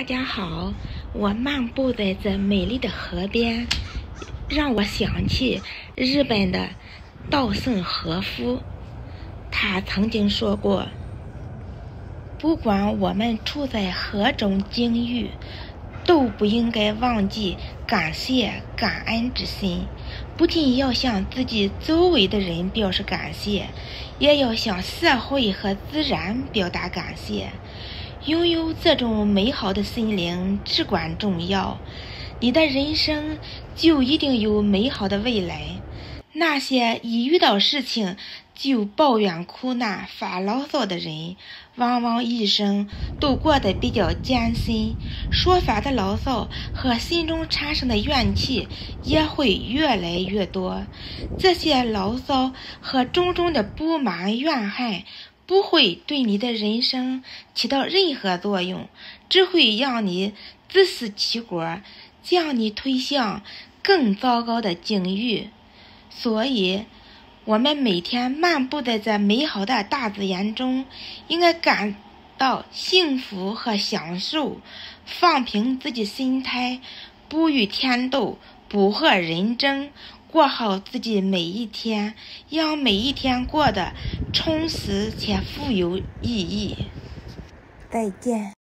大家好，我漫步在这美丽的河边，让我想起日本的稻盛和夫。他曾经说过：“不管我们处在何种境遇，都不应该忘记感谢、感恩之心。不仅要向自己周围的人表示感谢，也要向社会和自然表达感谢。”拥有这种美好的心灵至关重要，你的人生就一定有美好的未来。那些一遇到事情就抱怨苦难、发牢骚的人，往往一生都过得比较艰辛，说发的牢骚和心中产生的怨气也会越来越多。这些牢骚和种种的不满、怨恨。不会对你的人生起到任何作用，只会让你自食其果，将你推向更糟糕的境遇。所以，我们每天漫步在这美好的大自然中，应该感到幸福和享受，放平自己心态，不与天斗，不和人争。过好自己每一天，让每一天过得充实且富有意义。再见。